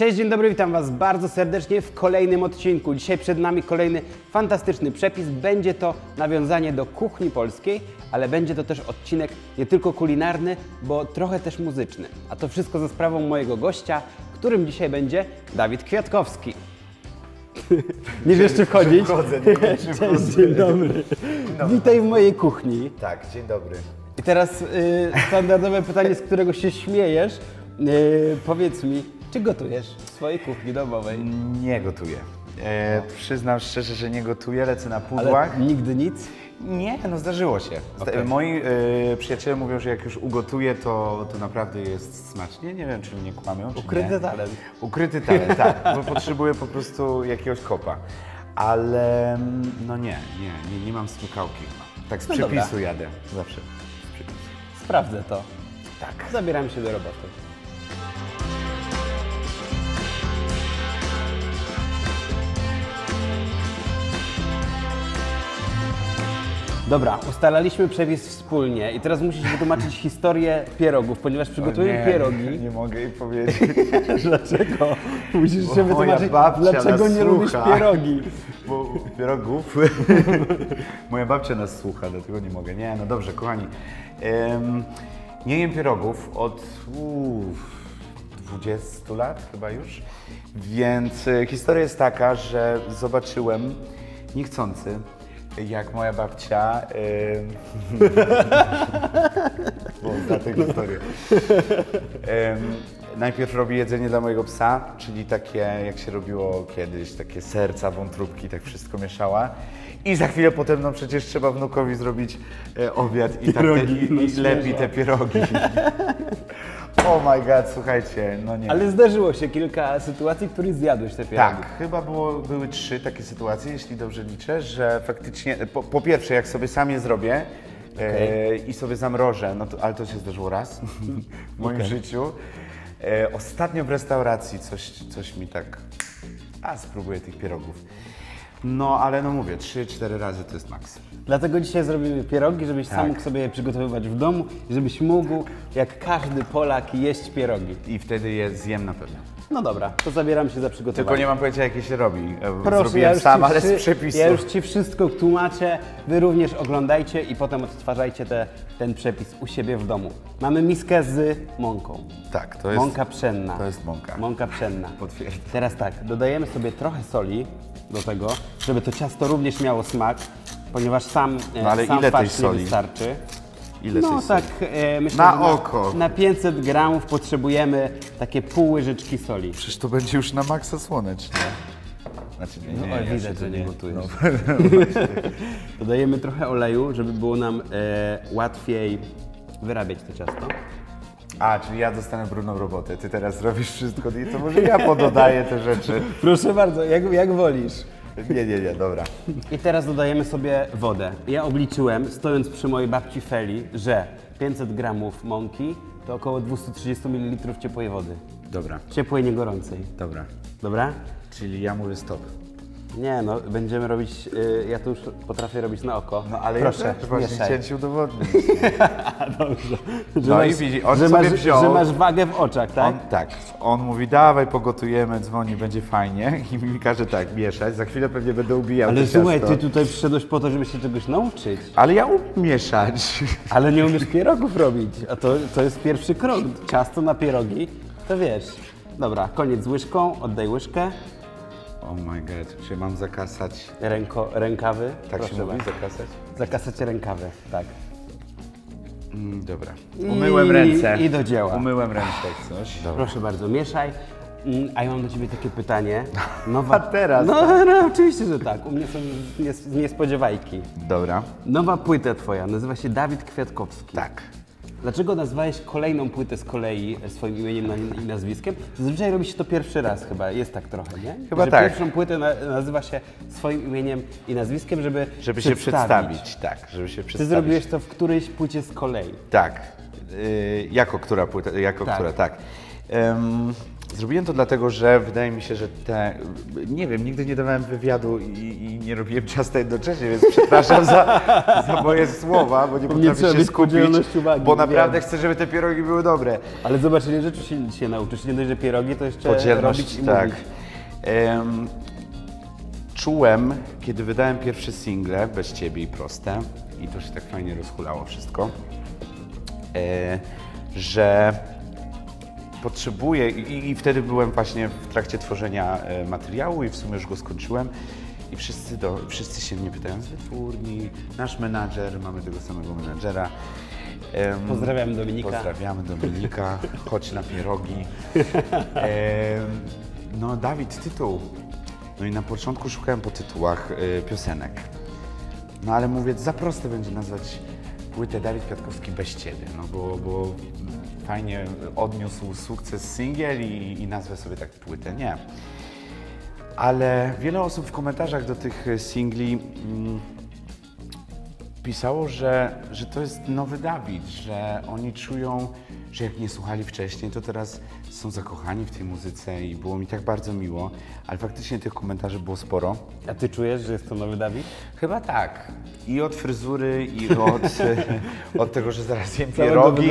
Cześć, dzień dobry, witam Was bardzo serdecznie w kolejnym odcinku. Dzisiaj przed nami kolejny fantastyczny przepis. Będzie to nawiązanie do kuchni polskiej, ale będzie to też odcinek nie tylko kulinarny, bo trochę też muzyczny. A to wszystko za sprawą mojego gościa, którym dzisiaj będzie Dawid Kwiatkowski. nie wiesz, czy wchodzić? Wchodzę, nie wiem, czy Cześć, dzień dobry. Witaj w mojej kuchni. Tak, dzień dobry. I teraz y, standardowe pytanie, z którego się śmiejesz. Y, powiedz mi, czy gotujesz w swojej kuchni domowej? Nie gotuję. E, przyznam szczerze, że nie gotuję, lecę na Ale pudłach. nigdy nic? Nie, no zdarzyło się. Okej. Moi e, przyjaciele mówią, że jak już ugotuję, to, to naprawdę jest smacznie. Nie wiem, czy mnie kłamią, czy Ukryty nie. talent. Ukryty talent, tak, bo potrzebuję po prostu jakiegoś kopa. Ale mm, no nie, nie, nie, nie mam smykałki. Tak z No przepisu dobra. jadę, zawsze z przepisu. Sprawdzę to. Tak. Zabieram się do roboty. Dobra, ustalaliśmy przepis wspólnie i teraz musisz wytłumaczyć historię pierogów, ponieważ przygotuję nie, pierogi. Nie mogę jej powiedzieć. Dlaczego? Musisz Bo się moja wytłumaczyć, dlaczego nie lubisz słucha. pierogi. Bo pierogów. Moja babcia nas słucha, dlatego nie mogę. Nie, no dobrze, kochani. Em, nie jem pierogów od uff, 20 lat chyba już. Więc e, historia jest taka, że zobaczyłem niechcący, jak moja babcia. Bo zna tę historię. Em, najpierw robi jedzenie dla mojego psa, czyli takie, jak się robiło kiedyś, takie serca, wątróbki, tak wszystko mieszała. I za chwilę potem, no przecież trzeba wnukowi zrobić e, obiad i, tak te, Pierogi, i, no i lepi te pierogi. oh my god, słuchajcie, no nie. Ale zdarzyło się kilka sytuacji, w których zjadłeś te pierogi. Tak, chyba było, były trzy takie sytuacje, jeśli dobrze liczę, że faktycznie, po, po pierwsze, jak sobie sam je zrobię e, Okej. i sobie zamrożę, no to, ale to się zdarzyło raz w moim Okej. życiu. E, ostatnio w restauracji coś, coś mi tak, a spróbuję tych pierogów. No, ale no mówię, trzy, cztery razy to jest maks. Dlatego dzisiaj zrobimy pierogi, żebyś sam Tak. mógł sobie je przygotowywać w domu i żebyś mógł, jak każdy Polak, jeść pierogi. I wtedy je zjem na pewno. No dobra, to zabieram się za przygotowanie. Tylko nie mam pojęcia, jak je się robi. E, Proszę, Zrobiłem już sam, ale z przepisu. Ja już Ci wszystko tłumaczę, Wy również oglądajcie i potem odtwarzajcie te, ten przepis u siebie w domu. Mamy miskę z mąką. Tak, to jest... Mąka pszenna. to jest mąka. Mąka pszenna. Potwierdzam. Teraz tak, dodajemy sobie trochę soli do tego, żeby to ciasto również miało smak, ponieważ sam, e, No ale sam ile tej nie soli? wystarczy. Ile no tej tak, e, myślę, Na oko. Na 500 gramów potrzebujemy takie pół łyżeczki soli. Przecież to będzie już na maksa słonecznie. Znaczy nie, nie, No, ale ja widać, że nie gotujesz. No, Dodajemy trochę oleju, żeby było nam e, łatwiej wyrabiać to ciasto. A, czyli ja dostanę brudną robotę. Ty teraz robisz wszystko i to może ja pododaję te rzeczy. Proszę bardzo, jak, jak wolisz. Nie, nie, nie, dobra. I teraz dodajemy sobie wodę. Ja obliczyłem, stojąc przy mojej babci Feli, że 500 gramów mąki to około 230 ml ciepłej wody. Dobra, Ciepłej, nie gorącej. dobra. Dobra? Czyli ja mówię stop. Nie, no będziemy robić, y, ja to już potrafię robić na oko. No ale Proszę, ja też właśnie mieszaj. chciałem ci udowodnić. Dobrze. Że No i widzi, on że sobie masz, wziął- Że masz wagę w oczach, tak? On, tak, on mówi, dawaj pogotujemy, dzwoni, będzie fajnie. I mi każe tak, mieszać. Za chwilę pewnie będę ubijał Ale to słuchaj, ciasto. ty tutaj przyszedłeś po to, żeby się czegoś nauczyć. Ale ja umiem mieszać. Ale nie umiesz pierogów robić, a to, to jest pierwszy krok. Ciasto na pierogi, to wiesz. Dobra, koniec z łyżką, oddaj łyżkę, Oh my god, czy mam zakasać? ręko, rękawy. Tak Proszę się mówi, bardzo. zakasać? Zakasać rękawy, tak. Mm, dobra. I- Umyłem ręce. i do dzieła. Umyłem ręce jak coś. Dobra. Proszę bardzo, mieszaj. Mm, A ja mam do Ciebie takie pytanie. Nowa... A teraz? No, no oczywiście, że tak. U mnie są nies- niespodziewajki. Dobra. Nowa płyta Twoja nazywa się Dawid Kwiatkowski. Tak. Dlaczego nazwałeś kolejną płytę z kolei swoim imieniem i nazwiskiem? Zazwyczaj robi się to pierwszy raz chyba, jest tak trochę, nie? Chyba że tak. pierwszą płytę na, nazywa się swoim imieniem i nazwiskiem, żeby Żeby się przedstawić, tak, żeby się Ty przedstawić. zrobiłeś to w którejś płycie z kolei. Tak. Y, jako która płyta, jako Tak. która, tak. Zrobiłem to dlatego, że wydaje mi się, że te. Nie wiem, nigdy nie dawałem wywiadu i, i nie robiłem ciasta jednocześnie, więc przepraszam za, za moje słowa, bo nie potrafię trzeba się skupić. uwagi, Bo naprawdę wiem. chcę, żeby te pierogi były dobre. Ale zobacz, ile rzeczy się, się nauczysz. Nie dość, że pierogi, to jeszcze Podzielność, robić tak. Em, czułem, kiedy wydałem pierwsze single, Bez Ciebie i Proste, i to się tak fajnie rozhulało wszystko, e, że potrzebuję, i, i wtedy byłem właśnie w trakcie tworzenia e, materiału i w sumie już go skończyłem. I wszyscy, do, wszyscy się mnie pytają z wytwórni, nasz menadżer, mamy tego samego menadżera. Em, Pozdrawiamy Dominika. Pozdrawiamy Dominika, chodź na pierogi. Em, no Dawid, tytuł. No i na początku szukałem po tytułach y, piosenek. No ale mówię, za proste będzie nazwać płytę Dawid Kwiatkowski bez Ciebie, no bo, bo fajnie odniósł sukces singiel i, i nazwę sobie tak płytę. Nie. Ale wiele osób w komentarzach do tych singli mm, pisało, że, że to jest nowy Dawid, że oni czują, że jak nie słuchali wcześniej, to teraz są zakochani w tej muzyce i było mi tak bardzo miło, ale faktycznie tych komentarzy było sporo. A ty czujesz, że jest to nowy Dawid? Chyba tak. I od fryzury, i od, od tego, że zaraz jem pierogi,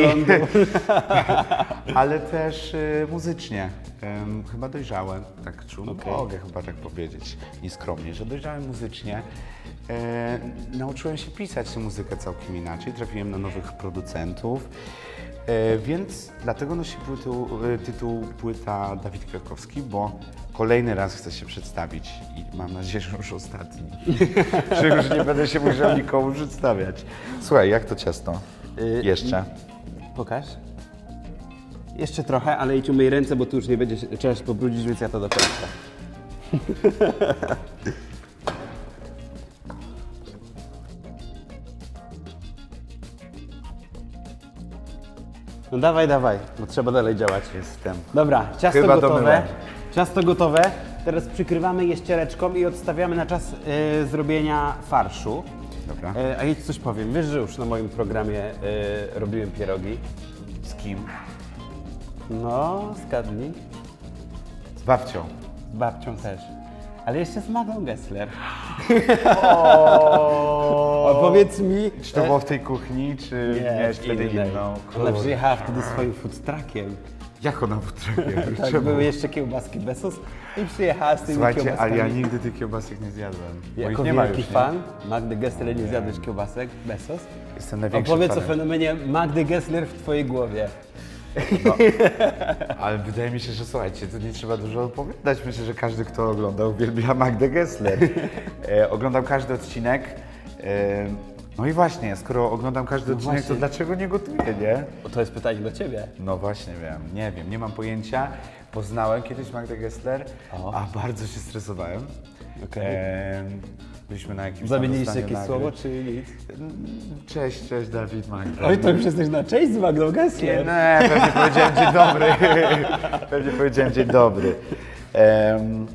ale też y, muzycznie. Ym, chyba dojrzałem, tak czułem. Okej. Mogę chyba tak powiedzieć nieskromnie, że dojrzałem muzycznie. E, nauczyłem się pisać tę muzykę całkiem inaczej, trafiłem na nowych producentów. E, więc dlatego nosi tytuł, e, tytuł płyta Dawid Kwiatkowski, bo kolejny raz chcę się przedstawić i mam nadzieję, że już ostatni. że już nie będę się musiał nikomu przedstawiać. Słuchaj, jak to ciasto? Y, Jeszcze. Pokaż. Jeszcze trochę, ale idź umyj ręce, bo tu już nie będzie trzeba się pobrudzić, więc ja to dokończę. No dawaj, dawaj, bo trzeba dalej działać. Jestem. Dobra, ciasto Chyba gotowe. domyłem. Ciasto gotowe. Teraz przykrywamy je ściereczką i odstawiamy na czas e, zrobienia farszu. Dobra. E, a ja ci coś powiem. Wiesz, że już na moim programie e, robiłem pierogi? Z kim? No, zgadnij. Z babcią. Z babcią też. Ale jeszcze z Magdą Gessler. Opowiedz mi... Czy to było w tej kuchni, czy miałeś wtedy innej. inną? Ona przyjechała wtedy swoim food truckiem. Jak ona potrafi? Tak, były jeszcze kiełbaski Besos i przyjechała z tymi Słuchajcie, kiełbaskami. ale ja nigdy tych kiełbasek nie zjadłem. Jako nie ma wielki już, nie? fan Magdy Gessler nie zjadłeś kiełbasek Besos? Jestem największym Opowiedz o fenomenie Magdy Gessler w twojej głowie. Ale wydaje mi się, że słuchajcie, tu nie trzeba dużo opowiadać. Myślę, że każdy, kto ogląda, uwielbia Magdę Gessler. e, oglądam każdy odcinek. E, no i właśnie, skoro oglądam każdy odcinek, właśnie. to dlaczego nie gotuję, nie? Bo to jest pytanie do ciebie. No właśnie wiem, nie wiem, nie mam pojęcia. Poznałem kiedyś Magdę Gessler, O. a bardzo się stresowałem. Okej. Em, byliśmy na jakimś Zamieniliście jakieś nagród. słowo, czy nic? Cześć, cześć Dawid Magda. Oj, to już jesteś na cześć z Magdą Nie, Gessler. nie, pewnie powiedziałem dzień dobry. pewnie powiedziałem dzień dobry. Em,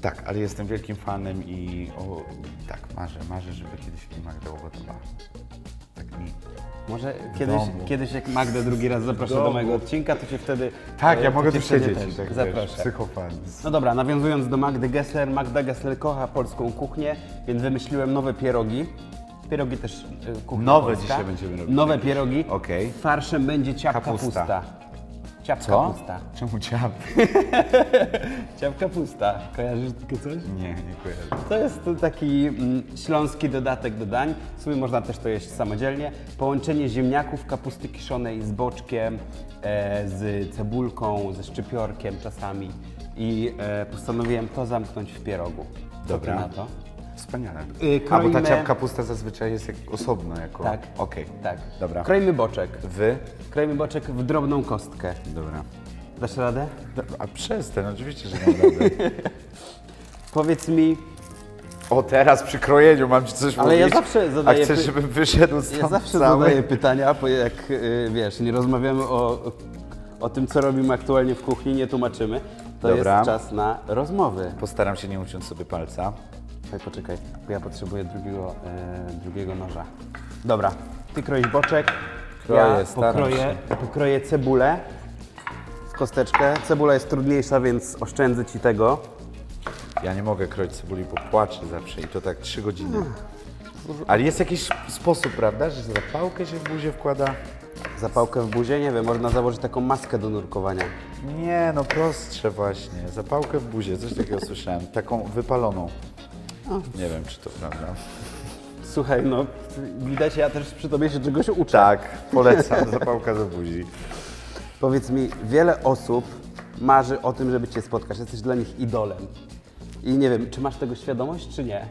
tak, ale jestem wielkim fanem i o, tak, marzę, marzę, żeby kiedyś mi Magda ugotowała. Może kiedyś, domu. kiedyś jak Magdę drugi raz zaproszę do mojego odcinka, to się wtedy... Tak, e, ja mogę cię tu siedzieć. Tak, Zaproszę. psychofan. No dobra, nawiązując do Magdy Gessler, Magda Gessler kocha polską kuchnię, więc wymyśliłem nowe pierogi. Pierogi też e, kuchnia Nowe polska. dzisiaj będziemy robić. Nowe pierogi. Okej. Farszem będzie ciapka Kapusta. pusta. Ciapka Co? pusta. Czemu ciap? Ciapka pusta. Kojarzysz takie coś? Nie, nie kojarzę. To jest taki mm, śląski dodatek do dań. W sumie można też to jeść samodzielnie. Połączenie ziemniaków, kapusty kiszonej z boczkiem, e, z cebulką, ze szczypiorkiem czasami. I e, postanowiłem to zamknąć w pierogu. Co Dobra. ty na to? Wspaniale. Y, A bo ta kroimy- ciapka pusta zazwyczaj jest jak osobno, jako... Tak. Okej. Tak. Dobra. Kroimy boczek. Wy? Kroimy boczek w drobną kostkę. Dobra. Dasz radę? A przestań, oczywiście, że mam radę. Powiedz mi, O, teraz przy krojeniu mam ci coś Ale ja mówić. zawsze zadaję A chcesz, py- żebym wyszedł stąd ja zawsze cały? zadaję pytania, bo jak y, wiesz, nie rozmawiamy o, o tym, co robimy aktualnie w kuchni, nie tłumaczymy, to Dobra. jest czas na rozmowy. Postaram się nie uciąć sobie palca. Czekaj, poczekaj, bo ja potrzebuję drugiego, e, drugiego noża. Dobra, ty kroisz boczek, Kroję, ja staram pokroję, pokroję cebulę. kosteczkę. Cebula jest trudniejsza, więc oszczędzę Ci tego. Ja nie mogę kroić cebuli, bo płaczę zawsze i to tak trzy godziny. Ale jest jakiś sposób, prawda, że zapałkę się w buzię wkłada? Zapałkę w buzie, nie wiem, można założyć taką maskę do nurkowania. Nie, no prostsze właśnie. Zapałkę w buzie, coś takiego słyszałem. Taką wypaloną. Nie wiem, czy to prawda. Słuchaj, no widać, ja też przy Tobie się czegoś uczę. Tak, polecam. Zapałka do buzi. Powiedz mi, wiele osób marzy o tym, żeby Cię spotkać. Jesteś dla nich idolem. I nie wiem, czy masz tego świadomość, czy nie?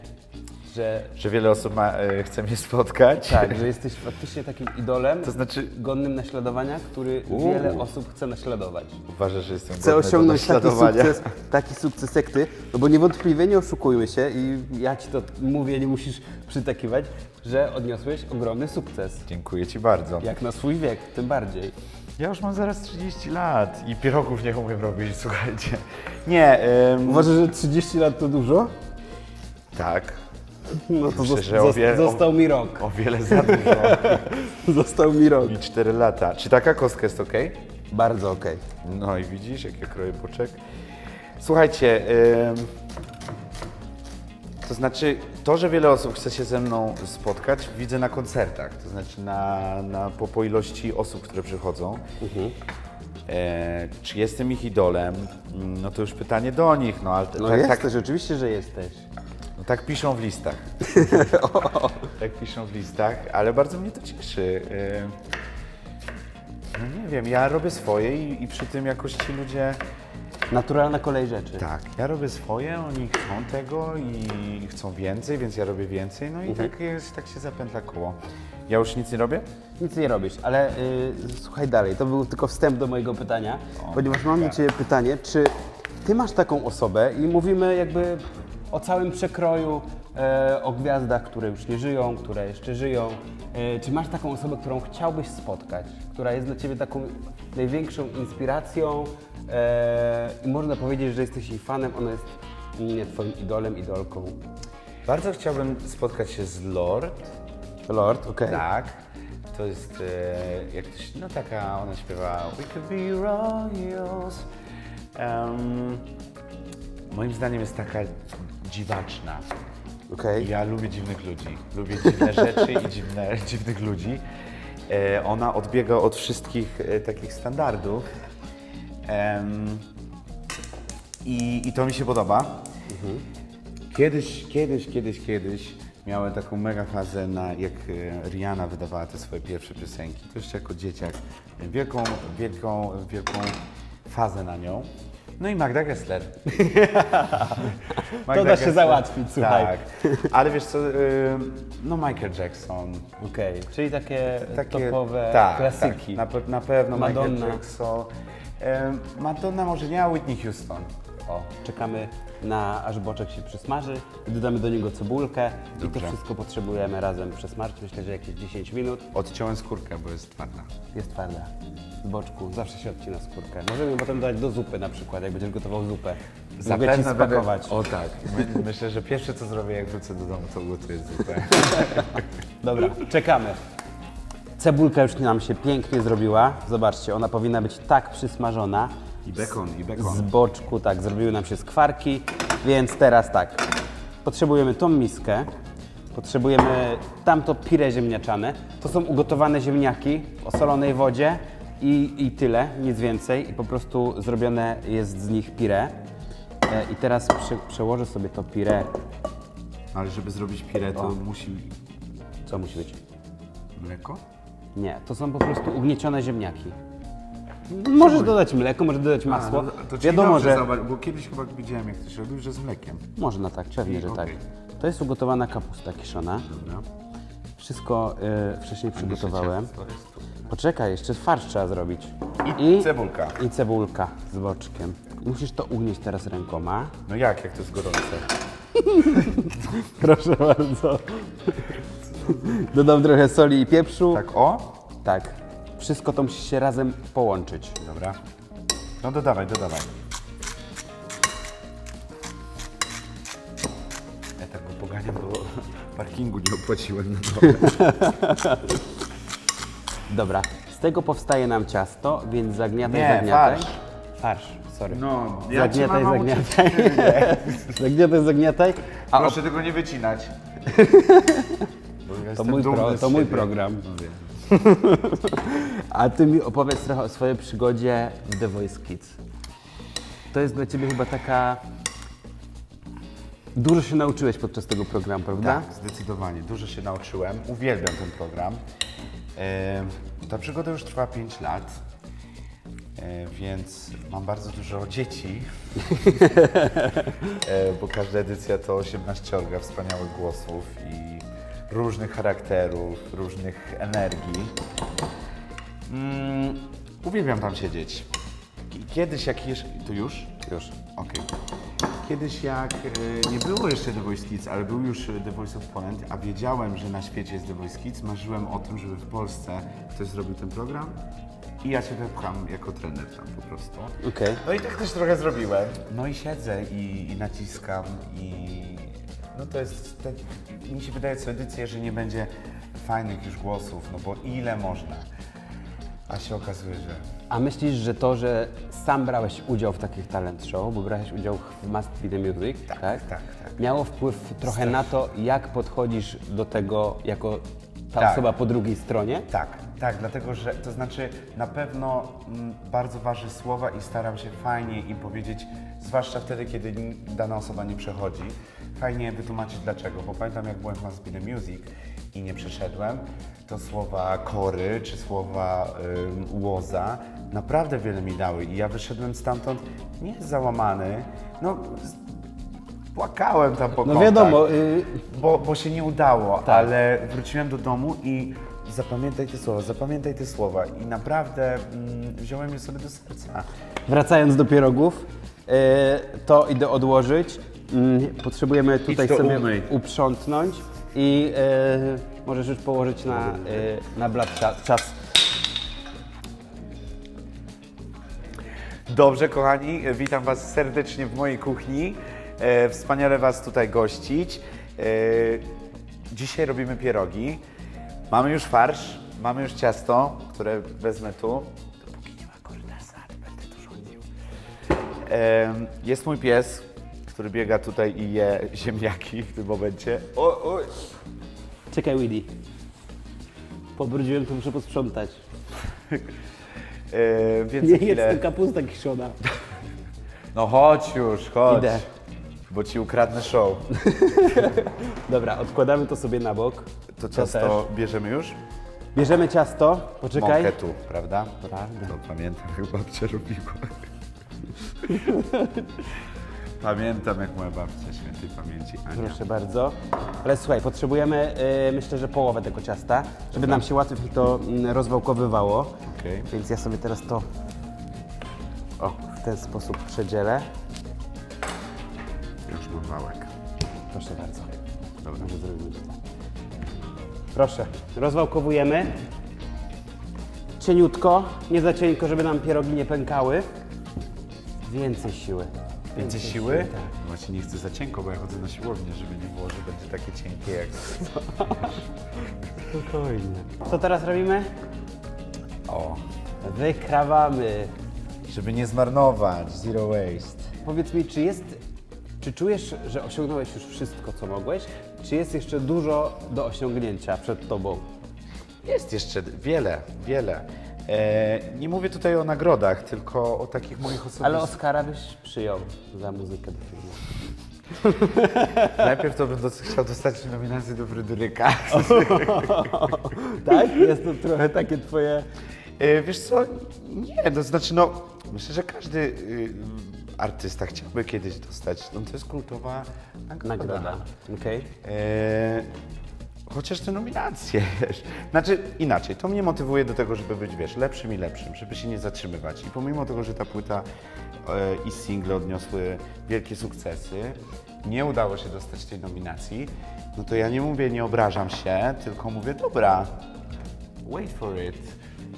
Że Że wiele osób ma, e, chce mnie spotkać. tak, że jesteś faktycznie takim idolem, To znaczy, godnym naśladowania, który Uuu. wiele osób chce naśladować. uważasz, że jestem Chcę osiągnąć taki sukces, taki sukces jak Ty, no bo niewątpliwie nie oszukujmy się i ja Ci to mówię, nie musisz przytakiwać, że odniosłeś ogromny sukces. Dziękuję Ci bardzo. Jak na swój wiek, tym bardziej. Ja już mam zaraz 30 lat i pierogów nie umiem robić, słuchajcie. Nie, ym, Uważasz, że 30 lat to dużo? tak, No to Myślę, że został mi rok. o wiele za dużo. Został mi rok. I 4 lata. Czy taka kostka jest ok? Bardzo okej. No i widzisz, jak ja kroję boczek. Słuchajcie, ym, to znaczy to, że wiele osób chce się ze mną spotkać, widzę na koncertach. To znaczy na, na, po, po ilości osób, które przychodzą. E, czy jestem ich idolem? Mm, No to już pytanie do nich. No, ale No tak, tak, jesteś, oczywiście, że jesteś. Tak piszą w listach. tak piszą w listach, ale bardzo mnie to cieszy. E, No nie wiem, ja robię swoje i, i przy tym jakoś ci ludzie... Naturalna kolej rzeczy. Tak, ja robię swoje, oni chcą tego i chcą więcej, więc ja robię więcej, no i tak, jest, tak się zapętla koło. Ja już nic nie robię? Nic nie robisz, ale y, słuchaj dalej, to był tylko wstęp do mojego pytania, ponieważ mam do Ciebie pytanie, czy Ty masz taką osobę i mówimy jakby o całym przekroju, e, o gwiazdach, które już nie żyją, które jeszcze żyją. E, czy masz taką osobę, którą chciałbyś spotkać, która jest dla Ciebie taką największą inspiracją e, i można powiedzieć, że jesteś jej fanem, ona jest nie Twoim idolem, idolką. Bardzo chciałbym spotkać się z Lord. Lord, okej. Tak. To jest, e, jak no taka, ona śpiewa We could be royals. Em, moim zdaniem jest taka dziwaczna. Okej. Ja lubię dziwnych ludzi. Lubię dziwne rzeczy i dziwne, dziwnych ludzi. E, ona odbiega od wszystkich e, takich standardów. Em, i, I to mi się podoba. Kiedyś, kiedyś, kiedyś, kiedyś miałem taką mega fazę, na, jak e, Rihanna wydawała te swoje pierwsze piosenki. To jeszcze jako dzieciak. Wielką, wielką, wielką fazę na nią. No i Magda Gessler. Magda da się załatwić, słuchaj. Tak. Ale wiesz co, no Michael Jackson. Okej, czyli takie, Takie topowe tak, klasyki. Tak, na, na pewno Madonna. Michael Jackson. Madonna może nie, a Whitney Houston. O, czekamy na aż boczek się przysmaży i dodamy do niego cebulkę i Dobrze. to wszystko potrzebujemy razem przesmażyć. Myślę, że jakieś 10 minut. Odciąłem skórkę, bo jest twarda. Jest twarda. Z boczku zawsze się odcina skórkę. Możemy ją potem dodać do zupy na przykład, jak będziesz gotował zupę. Mogę ci będę-. O tak. My, myślę, że pierwsze co zrobię jak wrócę do domu, to ugotuję zupę. Dobra, czekamy. Cebulka już nam się pięknie zrobiła. Zobaczcie, ona powinna być tak przysmażona. I bekon, i Z bekon. boczku, tak, zrobiły nam się skwarki, więc teraz tak, potrzebujemy tą miskę, potrzebujemy tamto pire ziemniaczane, to są ugotowane ziemniaki w osolonej wodzie i, i tyle, nic więcej i po prostu zrobione jest z nich pire. E, I teraz prze, przełożę sobie to pire, Ale żeby zrobić pire, to O. musi co musi być? mleko? Nie, to są po prostu ugniecione ziemniaki. Możesz dodać mleko, możesz dodać masło. no, to czyli Wiadomo, że Zobacz, bo kiedyś chyba widziałem jak ktoś robił, że z mlekiem. można tak, pewnie, że tak. Okej. To jest ugotowana kapusta kiszona. Dobra. Wszystko y, wcześniej przygotowałem. To jest tu. Poczekaj, jeszcze farsz trzeba zrobić. I cebulka. I cebulka z boczkiem. Musisz to ugnieść teraz rękoma. No jak, jak to jest gorące? Proszę bardzo. Dodam trochę soli i pieprzu. Tak o? Tak. Wszystko to musi się razem połączyć. Dobra. No dodawaj, dodawaj. Ja tak go poganiam, bo parkingu nie opłaciłem na. Dobra. Z tego powstaje nam ciasto, więc zagniataj, Nie, zagniataj. farsz. Farsz, sorry. No, ja cię zagniataj, mam zagniataj. zagniataj, zagniataj. A Proszę tego nie wycinać. Bo ja to mój, pro, to mój program. No wiem. A ty mi opowiedz trochę o swojej przygodzie w The Voice Kids. To jest dla ciebie chyba taka... Dużo się nauczyłeś podczas tego programu, prawda? Tak, zdecydowanie. Dużo się nauczyłem. Uwielbiam ten program. E, ta przygoda już trwa 5 lat, e, więc mam bardzo dużo dzieci, e, bo każda edycja to 18 wspaniałych głosów i różnych charakterów, różnych energii. Mm, uwielbiam tam siedzieć. Kiedyś jak jeszcze... Tu już? Już, okej. Kiedyś jak e, nie było jeszcze The Voice Kids, ale był już The Voice of Poland, a wiedziałem, że na świecie jest The Voice Kids, marzyłem o tym, żeby w Polsce ktoś zrobił ten program i ja się wepcham jako trener tam po prostu. Okej. No i tak też trochę zrobiłem. No i siedzę i, i naciskam i no to jest, tak, mi się wydaje co edycję, że nie będzie fajnych już głosów, no bo ile można. A się okazuje, że A myślisz, że to, że sam brałeś udział w takich talent show, bo brałeś udział w Must Be The Music, tak? tak, tak. Miało wpływ trochę na to, jak podchodzisz do tego jako ta Tak. osoba po drugiej stronie? Tak, tak, dlatego że to znaczy na pewno mm, bardzo ważę słowa i staram się fajnie im powiedzieć, zwłaszcza wtedy, kiedy dana osoba nie przechodzi, fajnie wytłumaczyć dlaczego, bo pamiętam jak byłem w Must Be The Music i nie przeszedłem, to słowa kory czy słowa ym, łoza naprawdę wiele mi dały i ja wyszedłem stamtąd nie załamany, no płakałem tam po No kątach. wiadomo, y, Bo, bo się nie udało, Tak. ale wróciłem do domu i zapamiętaj te słowa, zapamiętaj te słowa i naprawdę mm, wziąłem je sobie do serca. wracając do pierogów, y, to idę odłożyć. Mm, Potrzebujemy tutaj to sobie umyj. uprzątnąć i y, możesz już położyć na, y, na blat czas. Dobrze, kochani, witam Was serdecznie w mojej kuchni. E, wspaniale Was tutaj gościć. E, dzisiaj robimy pierogi. Mamy już farsz, mamy już ciasto, które wezmę tu. Dopóki nie ma korytarza, będę tu rządził. E, jest mój pies, który biega tutaj i je ziemniaki w tym momencie. O, oj. Czekaj, Willy. Pobrudziłem, to muszę posprzątać. E, więc Nie jest to kapusta kiszona. No chodź już, chodź. Idę. Bo ci ukradnę show. Dobra, odkładamy to sobie na bok. To też. ciasto bierzemy już? Bierzemy ciasto, poczekaj. Mąkę tu, prawda? Prawda. To pamiętam, jak babcia robiła. Pamiętam, jak moja babcia świętej pamięci Ania. Proszę bardzo. Ale słuchaj, potrzebujemy y, myślę, że połowę tego ciasta, żeby nam się łatwiej to mm, rozwałkowywało. Okej. Więc ja sobie teraz to o, w ten sposób przedzielę. Już mam wałek. Proszę bardzo. Dobra. Może zrobimy to. Proszę, rozwałkowujemy. Cieniutko, nie za cienko, żeby nam pierogi nie pękały. Więcej siły. Więcej siły? Tak. Właśnie nie chcę za cienko, bo ja chodzę na siłownię, żeby nie było, że będzie takie cienkie jak... Spokojnie. Co teraz robimy? O, Wykrawamy. żeby nie zmarnować. Zero waste. Powiedz mi, czy jest, czy czujesz, że osiągnąłeś już wszystko, co mogłeś? Czy jest jeszcze dużo do osiągnięcia przed tobą? Jest jeszcze wiele, wiele. E, nie mówię tutaj o nagrodach, tylko o takich moich osobistych... Ale Oscara byś przyjął za muzykę do filmu. Najpierw to bym dos- chciał dostać nominację do Fryderyka. tak? Jest to trochę takie twoje... E, wiesz co, nie, to znaczy no, myślę, że każdy y, artysta chciałby kiedyś dostać, no to jest kultowa nagroda. Nagroda. E, chociaż te nominacje, wiesz. Znaczy inaczej, to mnie motywuje do tego, żeby być, wiesz, lepszym i lepszym, żeby się nie zatrzymywać. I pomimo tego, że ta płyta e, i single odniosły wielkie sukcesy, nie udało się dostać tej nominacji, no to ja nie mówię, nie obrażam się, tylko mówię, dobra, wait for it.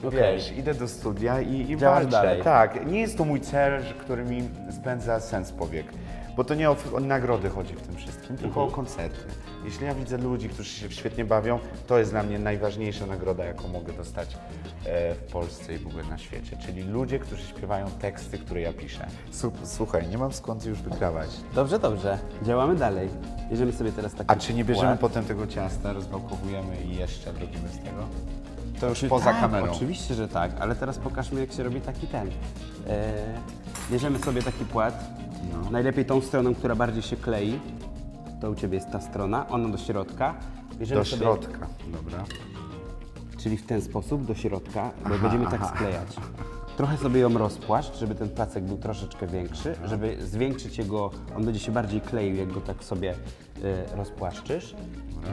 Okej. Wiesz, idę do studia i, i walczę. dalej. Tak, nie jest to mój cel, który mi spędza sens powiek. Bo to nie o, o nagrody chodzi w tym wszystkim, tylko Mhm. o koncerty. Jeśli ja widzę ludzi, którzy się świetnie bawią, to jest dla mnie najważniejsza nagroda, jaką mogę dostać e, w Polsce i w ogóle na świecie. Czyli ludzie, którzy śpiewają teksty, które ja piszę. Słuchaj, nie mam skąd już wygrawać. Dobrze, dobrze. Działamy dalej. Bierzemy sobie teraz taki A czy nie bierzemy płat. potem tego ciasta, rozwałkowujemy i jeszcze robimy z tego? To już poza tak, kamerą. Oczywiście, że tak, ale teraz pokażmy, jak się robi taki ten. E, bierzemy sobie taki płat. No. Najlepiej tą stroną, która bardziej się klei. To u Ciebie jest ta strona, ona do środka. Bierzemy Do sobie, środka, dobra. Czyli w ten sposób do środka, bo będziemy tak sklejać. Trochę sobie ją rozpłaszcz, żeby ten placek był troszeczkę większy, żeby zwiększyć jego, on będzie się bardziej kleił, jak go tak sobie y, rozpłaszczysz.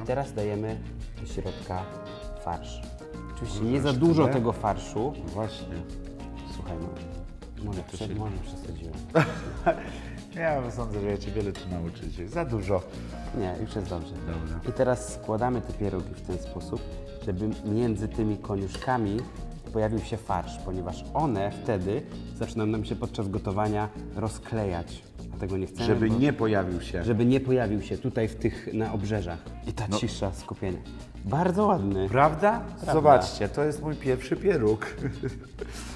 I teraz dajemy do środka farsz. Oczywiście nie za dużo tyle? tego farszu. Właśnie. Słuchaj, no, może, prze, może przesadziłem. Ja sądzę, że ja Cię wiele tu dzisiaj. Za dużo. Nie, już jest dobrze. Dobra. I teraz składamy te pierogi w ten sposób, żeby między tymi koniuszkami pojawił się farsz, ponieważ one wtedy zaczynają nam się podczas gotowania rozklejać. A tego nie chcemy, Żeby bo, nie pojawił się. żeby nie pojawił się tutaj w tych na obrzeżach. I ta cisza, skupienie. Bardzo ładny. Prawda? Zobaczcie, to jest mój pierwszy pieróg.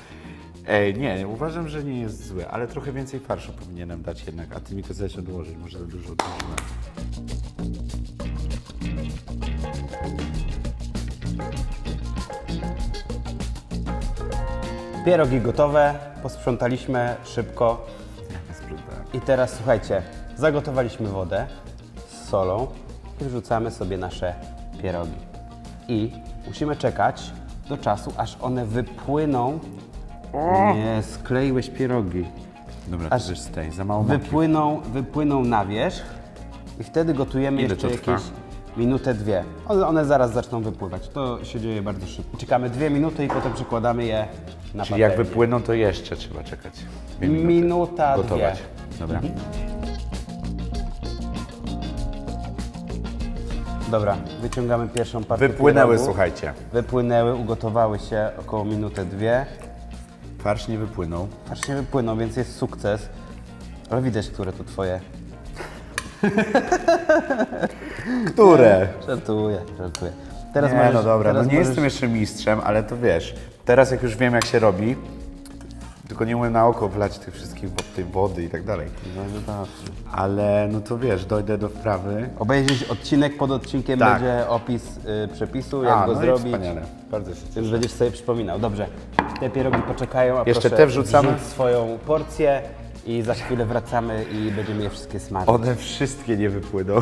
Ej, nie, uważam, że nie jest zły, ale trochę więcej farszu powinienem dać jednak, a ty mi kazałeś odłożyć, może za dużo odłożyłem. Pierogi gotowe, posprzątaliśmy szybko. I teraz słuchajcie, zagotowaliśmy wodę z solą i wrzucamy sobie nasze pierogi. I musimy czekać do czasu, aż one wypłyną. Nie, skleiłeś pierogi. Dobra, Aż to też stej, za mało mąki. Wypłyną, wypłyną na wierzch i wtedy gotujemy Ile jeszcze to trwa? jakieś minutę, dwie. One, one zaraz zaczną wypływać. To się dzieje bardzo szybko. Czekamy dwie minuty i potem przykładamy je na Czyli jak patelnię. wypłyną, to jeszcze trzeba czekać. Dwie minuty. Minuta, Gotować. dwie. Dobra. Dobra, wyciągamy pierwszą partię Wypłynęły, pierogów. słuchajcie. Wypłynęły, ugotowały się około minutę, dwie. Farsz nie wypłynął. Aż nie wypłyną, więc jest sukces. Ale widać, które to twoje. Które? Żartuję, żartuję. Teraz nie, możesz, no dobra, no nie możesz... jestem jeszcze mistrzem, ale to wiesz, teraz jak już wiem jak się robi, tylko nie umiem na oko wlać tych wszystkich tej wody i tak dalej. No, no. Ale no to wiesz, dojdę do wprawy. Obejrzysz odcinek, pod odcinkiem Tak. będzie opis y, przepisu, jak A, go no zrobić. wspaniale. Bardzo się cieszę. Więc będziesz sobie przypominał. Dobrze, te pierogi poczekają, a Jeszcze te wrzucamy? swoją porcję i za chwilę wracamy i będziemy je wszystkie smażyć. One wszystkie nie wypłyną.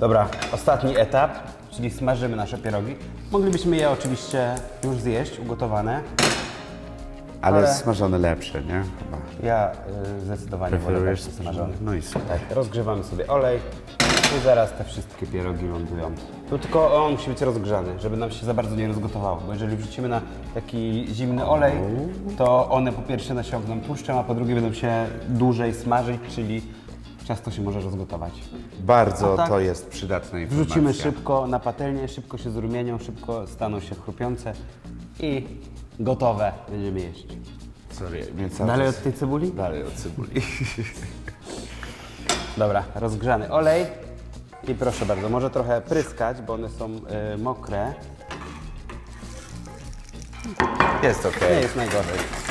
Dobra, ostatni etap, czyli smażymy nasze pierogi. Moglibyśmy je oczywiście już zjeść, ugotowane. Ale, Ale- smażone lepsze, nie? Chyba. Ja y, zdecydowanie wolę smażone. No i super. Tak, rozgrzewamy sobie olej i zaraz te wszystkie pierogi lądują. Tu tylko on musi być rozgrzany, żeby nam się za bardzo nie rozgotowało, bo jeżeli wrzucimy na taki zimny olej, to one po pierwsze nasiągną tłuszczem, a po drugie będą się dłużej smażyć, czyli ciasto się może rozgotować. Bardzo tak. to jest przydatna informacja. Wrzucimy szybko na patelnię, szybko się zrumienią, szybko staną się chrupiące i gotowe będziemy jeść. Sorry, Dalej od tej cebuli? Dalej od cebuli. Dobra, rozgrzany olej i proszę bardzo, może trochę pryskać, bo one są y, mokre. Jest okej. Nie jest najgorzej.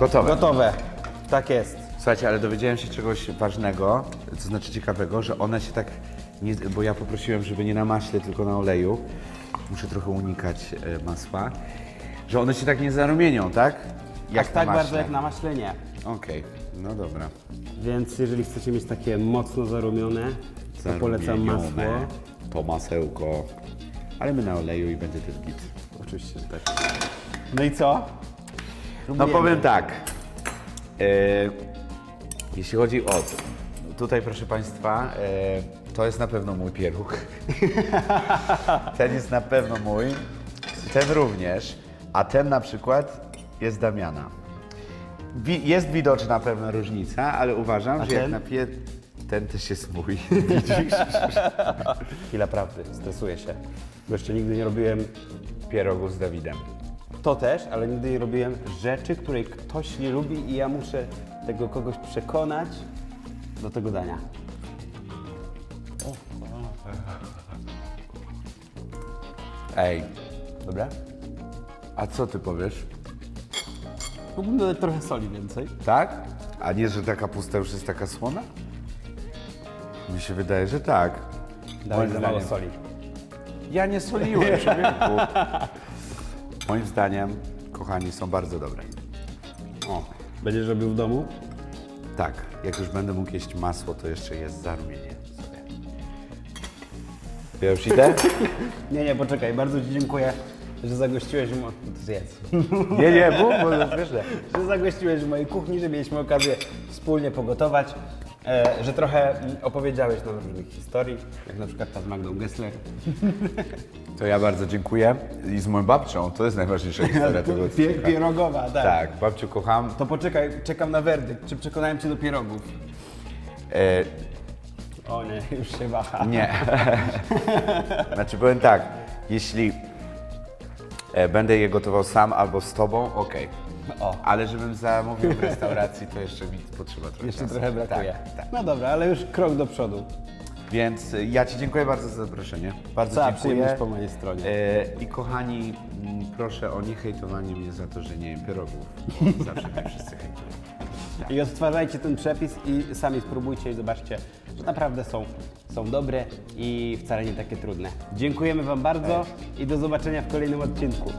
Gotowe. Gotowe. Tak jest. Słuchajcie, ale dowiedziałem się czegoś ważnego, to znaczy ciekawego, że one się tak, nie, bo ja poprosiłem, żeby nie na maśle, tylko na oleju, muszę trochę unikać e, masła, że one się tak nie zarumienią, tak? Jak tak maśle. bardzo jak na maśle nie. Okej, no dobra. Więc jeżeli chcecie mieć takie mocno zarumione, to polecam masło. To masełko, ale my na oleju i będzie też git. Oczywiście, tak. No i co? No powiem tak. E, jeśli chodzi o. Tutaj, proszę Państwa, e, to jest na pewno mój pieróg. ten jest na pewno mój. Ten również. A ten na przykład jest Damiana. Wi- jest widoczna pewna różnica, ale uważam, A że jak ten? na pie... Ten też jest mój. Widzisz? Chwila prawdy, stresuję się. Bo jeszcze nigdy nie robiłem pierogów z Dawidem. To też, ale nigdy nie robiłem rzeczy, której ktoś nie lubi i ja muszę tego kogoś przekonać do tego dania. Ej, Dobra? a co ty powiesz? Mógłbym dodać trochę soli więcej. Tak? A nie, że ta kapusta już jest taka słona? Mi się wydaje, że tak. Dałeś Moim za mało zdaniem- soli. Ja nie soliłem, człowieku. Moim zdaniem, kochani, są bardzo dobre. O, będziesz robił w domu? Tak, jak już będę mógł jeść masło, to jeszcze jest zarumienie sobie. Ja już idę? Nie, nie, poczekaj, bardzo Ci dziękuję, że zagościłeś w zjedz. Nie, nie, mów, bo to że zagościłeś w mojej kuchni, że mieliśmy okazję wspólnie pogotować, że trochę opowiedziałeś nam różnych historii, jak na przykład ta z Magdą Gessler. To ja bardzo dziękuję. I z moją babcią, to jest najważniejsza historia tego odcinka. pierogowa, tak. Tak, babciu kocham. To poczekaj, czekam na werdykt. Czy przekonałem Cię do pierogów? E, O nie, już się waha. nie. znaczy powiem tak, jeśli e, będę je gotował sam albo z tobą, okej. O. Ale żebym zamówił w restauracji, to jeszcze mi potrzeba trochę Jeszcze czasu. trochę brakuje. Tak, tak. No dobra, ale już krok do przodu. Więc e, ja Ci dziękuję bardzo za zaproszenie. Bardzo Cała dziękuję. przyjemność po mojej stronie. E, I kochani, proszę o niehejtowanie mnie za to, że nie jem pierogów. Bo zawsze mnie wszyscy hejtują. I odtwarzajcie ten przepis i sami spróbujcie i zobaczcie, że naprawdę są, są dobre i wcale nie takie trudne. Dziękujemy Wam bardzo i do zobaczenia w kolejnym odcinku.